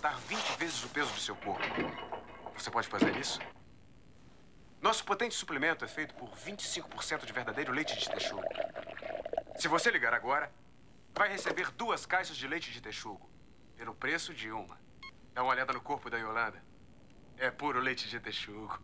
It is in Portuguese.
levantar 20 vezes o peso do seu corpo. Você pode fazer isso? Nosso potente suplemento é feito por 25% de verdadeiro leite de texugo. Se você ligar agora, vai receber duas caixas de leite de texugo, pelo preço de uma. Dá uma olhada no corpo da Yolanda. É puro leite de texugo.